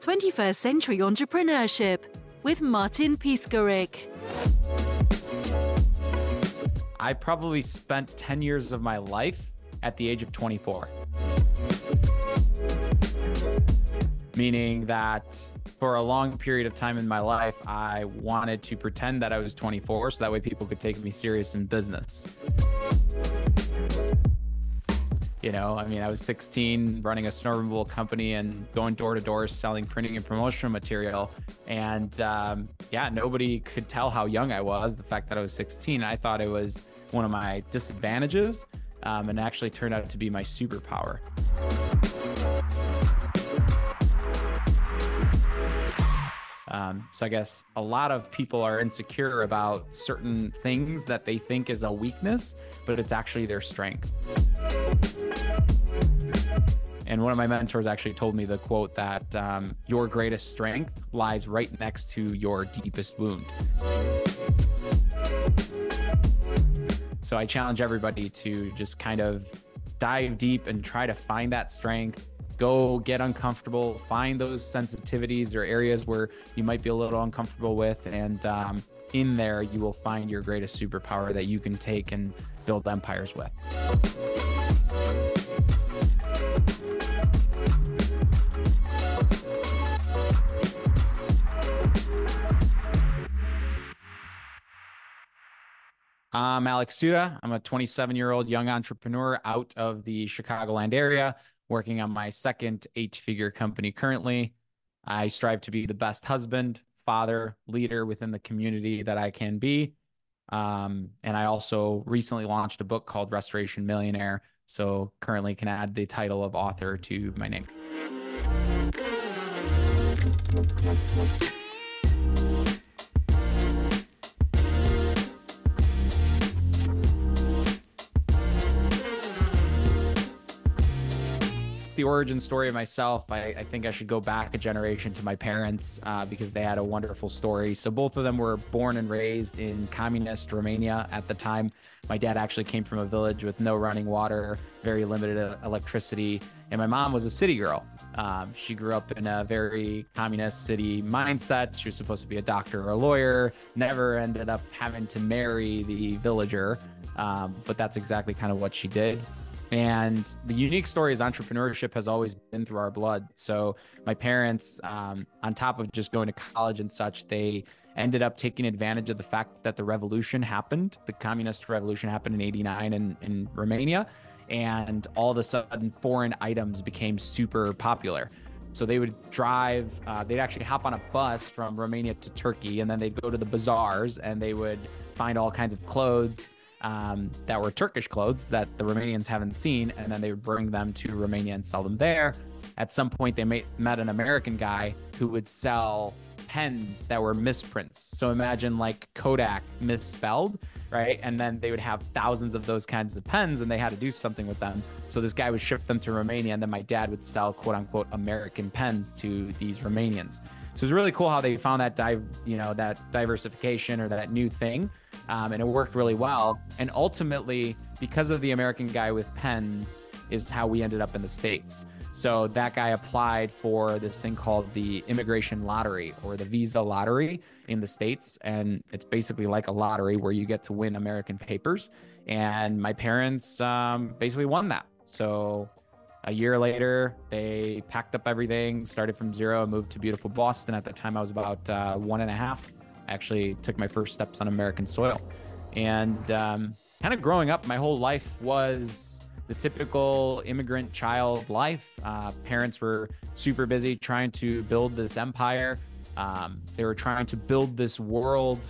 21st Century Entrepreneurship with Martin Piskarik. I probably spent 10 years of my life at the age of 24. Meaning that for a long period of time in my life, I wanted to pretend that I was 24 so that way people could take me serious in business. You know, I mean, I was 16 running a snow removal company and going door to door selling printing and promotional material. And um, yeah, nobody could tell how young I was. The fact that I was 16, I thought it was one of my disadvantages um, and actually turned out to be my superpower. Um, so I guess a lot of people are insecure about certain things that they think is a weakness, but it's actually their strength. And one of my mentors actually told me the quote that um, your greatest strength lies right next to your deepest wound. So I challenge everybody to just kind of dive deep and try to find that strength. Go get uncomfortable, find those sensitivities or areas where you might be a little uncomfortable with. And um, in there, you will find your greatest superpower that you can take and build empires with. I'm Alex Duta. I'm a 27 year old young entrepreneur out of the Chicagoland area, working on my second eight figure company currently. I strive to be the best husband, father, leader within the community that I can be. Um, and I also recently launched a book called Restoration Millionaire. So currently can add the title of author to my name. The origin story of myself, I, I, think I should go back a generation to my parents uh, because they had a wonderful story. So both of them were born and raised in communist Romania at the time. My dad actually came from a village with no running water, very limited uh, electricity, and my mom was a city girl. Um, she grew up in a very communist city mindset. She was supposed to be a doctor or a lawyer. Never ended up having to marry the villager, um, but that's exactly kind of what she did. And the unique story is entrepreneurship has always been through our blood. So my parents, um, on top of just going to college and such, they ended up taking advantage of the fact that the revolution happened. The communist revolution happened in 89 in, in Romania. And all of a sudden, foreign items became super popular. So they would drive, uh, they'd actually hop on a bus from Romania to Turkey, and then they'd go to the bazaars and they would find all kinds of clothes um, that were Turkish clothes that the Romanians haven't seen, and then they would bring them to Romania and sell them there. At some point, they met an American guy who would sell pens that were misprints. So imagine like Kodak misspelled, right? And then they would have thousands of those kinds of pens and they had to do something with them. So this guy would ship them to Romania and then my dad would sell quote unquote American pens to these Romanians. So it's really cool how they found that dive, you know, that diversification or that new thing. Um, and it worked really well. And ultimately, because of the American guy with pens, is how we ended up in the States. So that guy applied for this thing called the immigration lottery or the visa lottery in the States. And it's basically like a lottery where you get to win American papers. And my parents um, basically won that. So a year later, they packed up everything, started from zero, moved to beautiful Boston. At the time, I was about uh, one and a half. I actually took my first steps on American soil. And um, kind of growing up, my whole life was the typical immigrant child life. Uh, parents were super busy trying to build this empire. Um, they were trying to build this world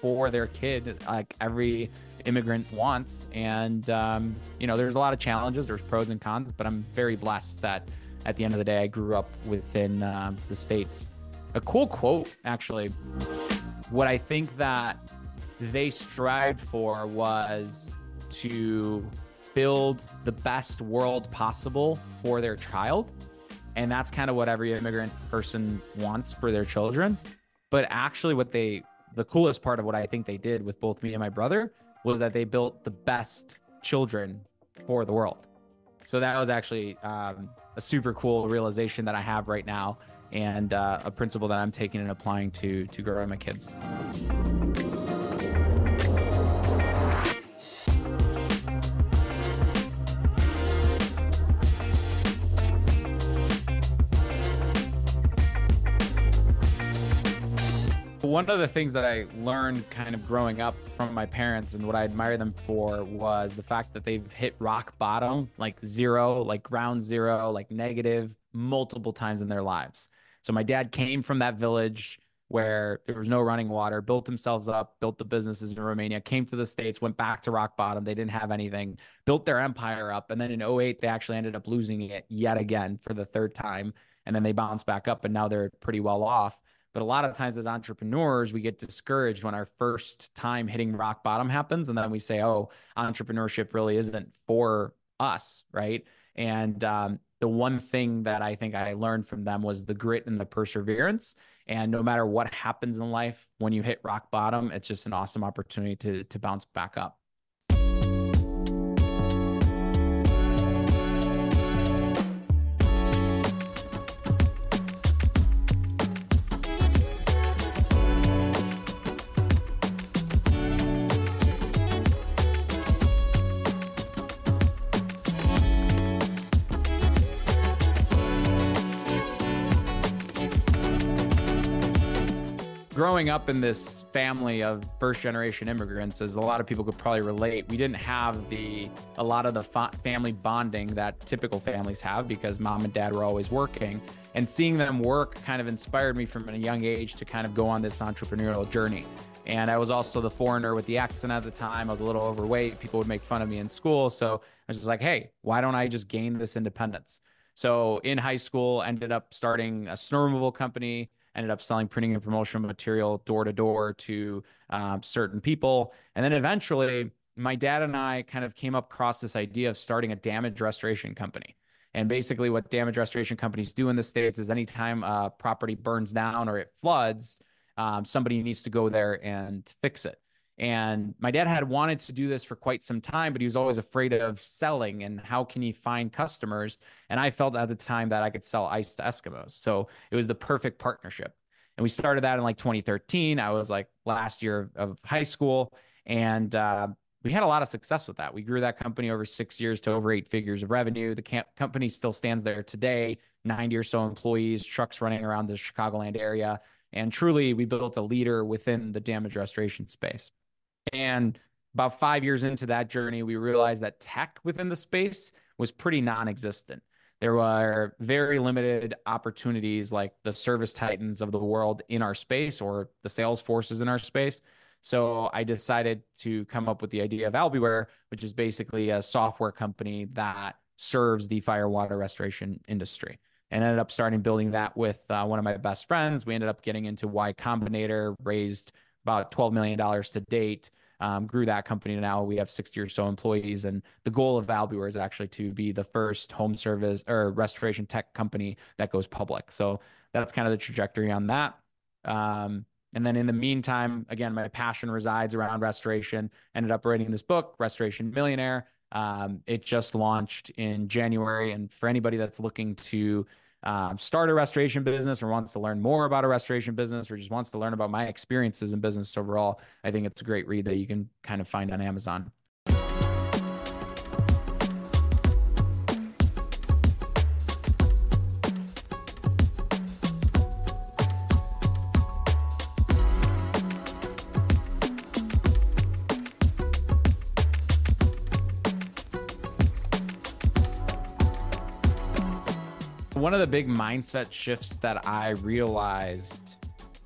for their kid, like every immigrant wants. And, um, you know, there's a lot of challenges, there's pros and cons, but I'm very blessed that at the end of the day, I grew up within uh, the States. A cool quote, actually, what I think that they strived for was to build the best world possible for their child. And that's kind of what every immigrant person wants for their children. But actually, what they, the coolest part of what I think they did with both me and my brother was that they built the best children for the world. So that was actually um, a super cool realization that I have right now, and uh, a principle that I'm taking and applying to to grow my kids. One of the things that I learned kind of growing up from my parents and what I admire them for was the fact that they've hit rock bottom, like zero, like ground zero, like negative multiple times in their lives. So my dad came from that village where there was no running water, built themselves up, built the businesses in Romania, came to the States, went back to rock bottom. They didn't have anything, built their empire up. And then in 08, they actually ended up losing it yet again for the third time. And then they bounced back up and now they're pretty well off. But a lot of times as entrepreneurs, we get discouraged when our first time hitting rock bottom happens. And then we say, oh, entrepreneurship really isn't for us. Right. And um, the one thing that I think I learned from them was the grit and the perseverance. And no matter what happens in life, when you hit rock bottom, it's just an awesome opportunity to, to bounce back up. Growing up in this family of first generation immigrants, as a lot of people could probably relate, we didn't have the a lot of the fa- family bonding that typical families have because mom and dad were always working. And seeing them work kind of inspired me from a young age to kind of go on this entrepreneurial journey. And I was also the foreigner with the accent at the time. I was a little overweight. People would make fun of me in school. So I was just like, hey, why don't I just gain this independence? So in high school, ended up starting a snow removal company ended up selling printing and promotional material door to door to um, certain people. And then eventually, my dad and I kind of came up across this idea of starting a damage restoration company. And basically, what damage restoration companies do in the States is anytime a property burns down or it floods, um, somebody needs to go there and fix it. And my dad had wanted to do this for quite some time, but he was always afraid of selling and how can he find customers? And I felt at the time that I could sell ice to Eskimos. So it was the perfect partnership. And we started that in like 2013. I was like last year of high school. And uh, we had a lot of success with that. We grew that company over six years to over eight figures of revenue. The camp- company still stands there today, 90 or so employees, trucks running around the Chicagoland area. And truly, we built a leader within the damage restoration space. And about five years into that journey, we realized that tech within the space was pretty non existent. There were very limited opportunities like the service titans of the world in our space or the sales forces in our space. So I decided to come up with the idea of Albiware, which is basically a software company that serves the fire water restoration industry. And ended up starting building that with uh, one of my best friends. We ended up getting into Y Combinator, raised about $12 million to date. Um, grew that company to now we have 60 or so employees. And the goal of Albiware is actually to be the first home service or restoration tech company that goes public. So that's kind of the trajectory on that. Um, and then in the meantime, again, my passion resides around restoration. Ended up writing this book, Restoration Millionaire. Um, it just launched in January. And for anybody that's looking to um, start a restoration business or wants to learn more about a restoration business or just wants to learn about my experiences in business overall, I think it's a great read that you can kind of find on Amazon. One of the big mindset shifts that I realized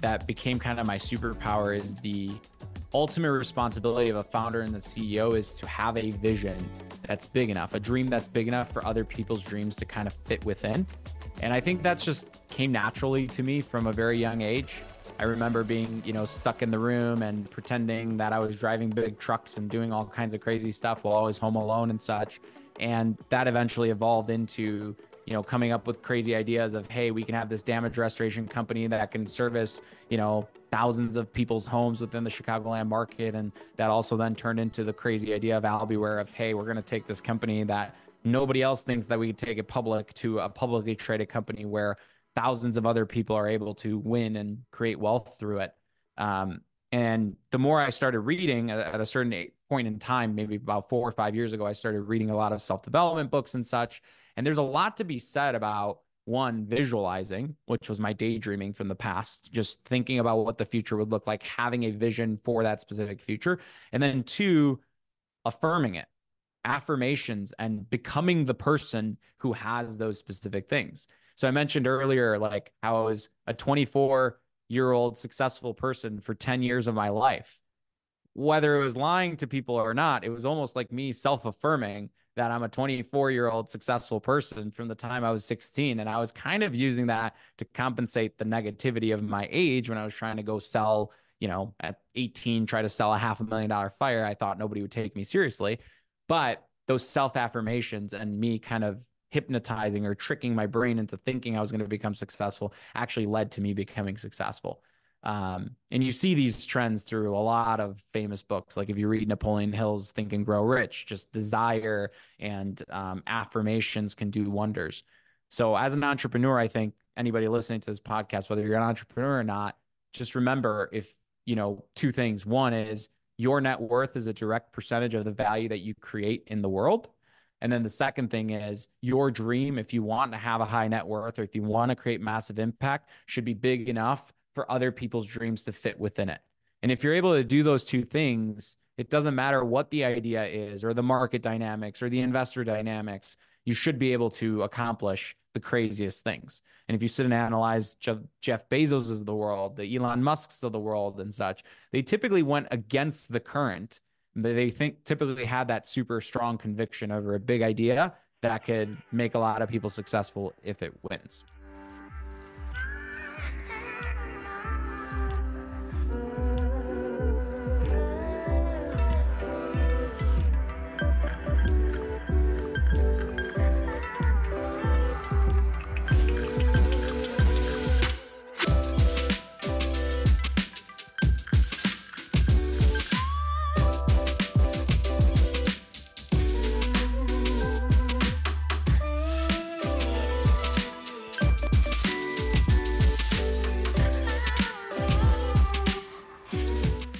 that became kind of my superpower is the ultimate responsibility of a founder and the CEO is to have a vision that's big enough, a dream that's big enough for other people's dreams to kind of fit within. And I think that's just came naturally to me from a very young age. I remember being, you know, stuck in the room and pretending that I was driving big trucks and doing all kinds of crazy stuff while I was home alone and such. And that eventually evolved into you know, coming up with crazy ideas of, hey, we can have this damage restoration company that can service, you know, thousands of people's homes within the Chicagoland market. And that also then turned into the crazy idea of Albiware of, hey, we're going to take this company that nobody else thinks that we could take it public to a publicly traded company where thousands of other people are able to win and create wealth through it. Um, and the more I started reading at, a certain point in time, maybe about four or five years ago, I started reading a lot of self development books and such. And there's a lot to be said about one, visualizing, which was my daydreaming from the past, just thinking about what the future would look like, having a vision for that specific future. And then two, affirming it, affirmations, and becoming the person who has those specific things. So I mentioned earlier, like how I was a 24 year old successful person for 10 years of my life. Whether it was lying to people or not, it was almost like me self affirming that I'm a 24 year old successful person from the time I was 16. And I was kind of using that to compensate the negativity of my age when I was trying to go sell, you know, at 18, try to sell a half a million dollar fire. I thought nobody would take me seriously. But those self affirmations and me kind of hypnotizing or tricking my brain into thinking I was going to become successful actually led to me becoming successful. Um, and you see these trends through a lot of famous books. Like if you read Napoleon Hill's Think and Grow Rich, just desire and um, affirmations can do wonders. So, as an entrepreneur, I think anybody listening to this podcast, whether you're an entrepreneur or not, just remember if, you know, two things. One is your net worth is a direct percentage of the value that you create in the world. And then the second thing is your dream, if you want to have a high net worth or if you want to create massive impact, should be big enough for other people's dreams to fit within it. And if you're able to do those two things, it doesn't matter what the idea is or the market dynamics or the investor dynamics, you should be able to accomplish the craziest things. And if you sit and analyze Jeff Bezos of the world, the Elon Musks of the world and such, they typically went against the current. They think typically had that super strong conviction over a big idea that could make a lot of people successful if it wins.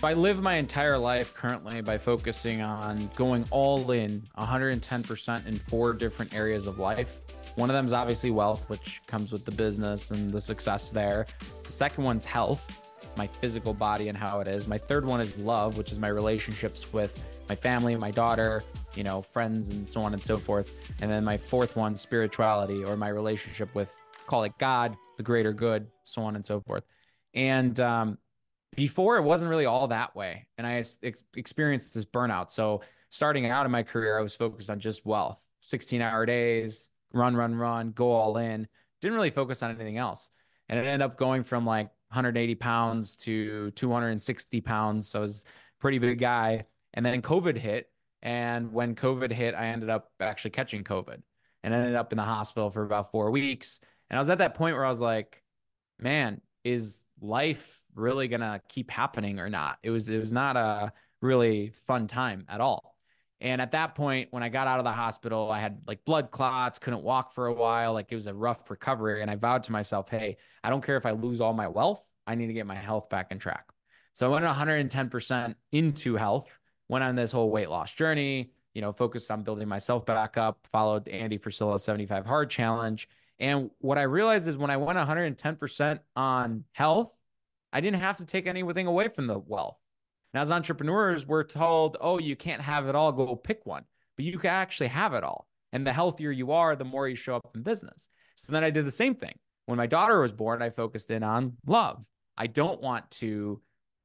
I live my entire life currently by focusing on going all in 110% in four different areas of life. One of them is obviously wealth, which comes with the business and the success there. The second one's health, my physical body and how it is. My third one is love, which is my relationships with my family, my daughter, you know, friends, and so on and so forth. And then my fourth one, spirituality, or my relationship with, call it God, the greater good, so on and so forth. And um, before it wasn't really all that way. And i ex- experienced this burnout. So starting out in my career i was focused on just wealth 16 hour days run run run go all in. Didn't really focus on anything else. And it ended up going from like 180 pounds to 260 pounds. So i was a pretty big guy. And then covid hit. And when covid hit i ended up actually catching covid and ended up in the hospital for about four weeks. And i was at that point where i was like man is life really gonna keep happening or not. It was it was not a really fun time at all. And at that point, when I got out of the hospital, I had like blood clots, couldn't walk for a while. Like it was a rough recovery. And I vowed to myself, hey, I don't care if I lose all my wealth, I need to get my health back in track. So I went 110% into health, went on this whole weight loss journey, you know, focused on building myself back up, followed Andy Frisella's 75 hard challenge. And what I realized is when I went 110% on health, I didn't have to take anything away from the wealth. Now, as entrepreneurs, we're told, oh, you can't have it all, go pick one, but you can actually have it all. And the healthier you are, the more you show up in business. So then I did the same thing. When my daughter was born, I focused in on love. I don't want to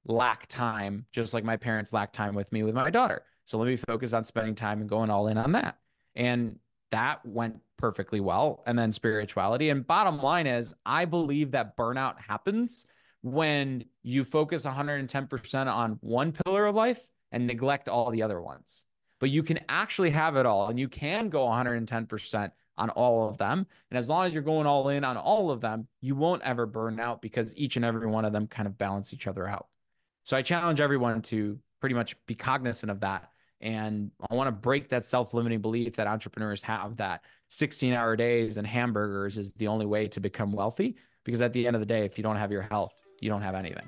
lack time, just like my parents lack time with me with my daughter. So let me focus on spending time and going all in on that. And that went perfectly well. And then spirituality. And bottom line is, I believe that burnout happens when you focus 110% on one pillar of life and neglect all the other ones. But you can actually have it all and you can go 110% on all of them. And as long as you're going all in on all of them, you won't ever burn out because each and every one of them kind of balance each other out. So I challenge everyone to pretty much be cognizant of that And I want to break that self limiting belief that entrepreneurs have that 16 hour days and hamburgers is the only way to become wealthy. Because at the end of the day, if you don't have your health, you don't have anything.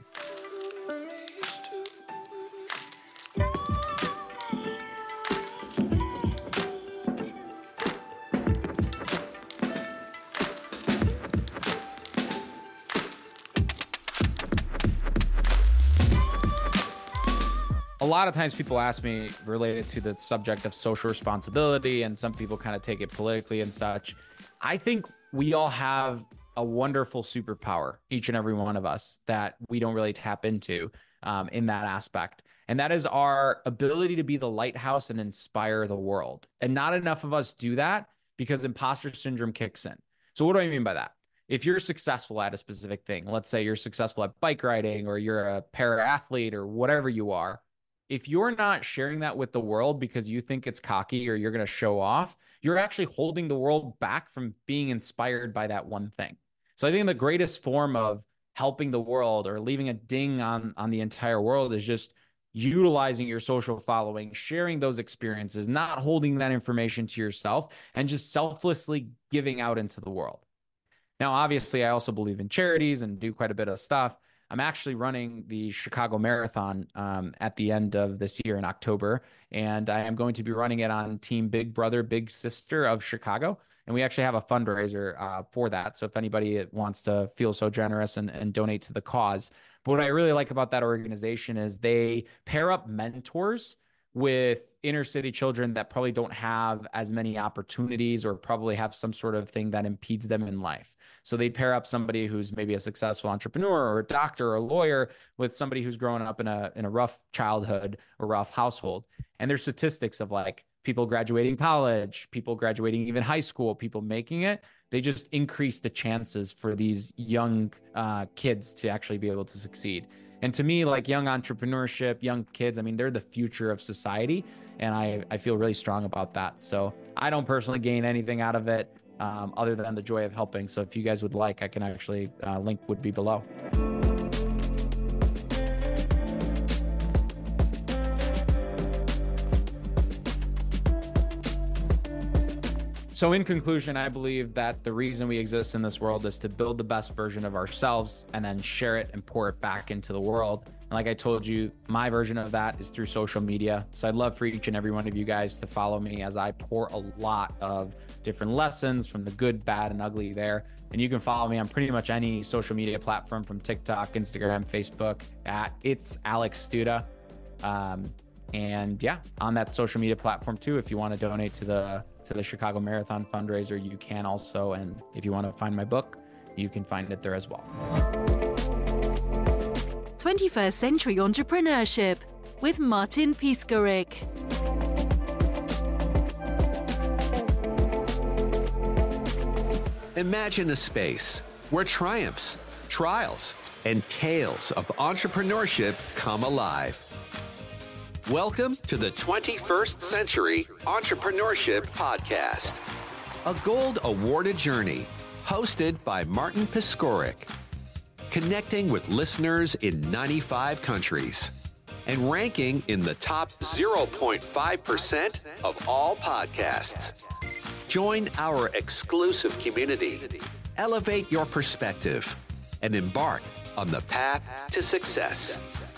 a lot of times people ask me related to the subject of social responsibility and some people kind of take it politically and such i think we all have a wonderful superpower each and every one of us that we don't really tap into um, in that aspect. And that is our ability to be the lighthouse and inspire the world. And not enough of us do that because imposter syndrome kicks in. So what do i mean by that? If you're successful at a specific thing let's say you're successful at bike riding or you're a para athlete or whatever you are if you're not sharing that with the world because you think it's cocky or you're going to show off, you're actually holding the world back from being inspired by that one thing. So I think the greatest form of helping the world or leaving a ding on on the entire world is just utilizing your social following, sharing those experiences, not holding that information to yourself and just selflessly giving out into the world. Now, obviously, I also believe in charities and do quite a bit of stuff. I'm actually running the Chicago Marathon um, at the end of this year in October, and I am going to be running it on Team Big Brother Big Sister of Chicago. And we actually have a fundraiser uh, for that. So if anybody wants to feel so generous and, and donate to the cause, but what I really like about that organization is they pair up mentors with inner city children that probably don't have as many opportunities or probably have some sort of thing that impedes them in life. So they pair up somebody who's maybe a successful entrepreneur or a doctor or a lawyer with somebody who's growing up in a in a rough childhood or rough household. And there's statistics of like people graduating college, people graduating even high school, people making it. They just increase the chances for these young uh, kids to actually be able to succeed. And to me, like young entrepreneurship, young kids, I mean, they're the future of society. And I, I feel really strong about that. So I don't personally gain anything out of it um, other than the joy of helping. So if you guys would like, I can actually uh, link would be below. So, in conclusion, I believe that the reason we exist in this world is to build the best version of ourselves and then share it and pour it back into the world. And like I told you, my version of that is through social media. So, I'd love for each and every one of you guys to follow me as I pour a lot of different lessons from the good, bad, and ugly there. And you can follow me on pretty much any social media platform from TikTok, Instagram, Facebook at it's Alex Studa. Um, and yeah, on that social media platform too, if you want to donate to the to the Chicago Marathon fundraiser, you can also. And if you want to find my book, you can find it there as well. 21st Century Entrepreneurship with Martin Piskarik. Imagine a space where triumphs, trials, and tales of entrepreneurship come alive. Welcome to the 21st Century Entrepreneurship Podcast, a gold awarded journey hosted by Martin Piskorik, connecting with listeners in 95 countries and ranking in the top 0.5% of all podcasts. Join our exclusive community, elevate your perspective, and embark on the path to success.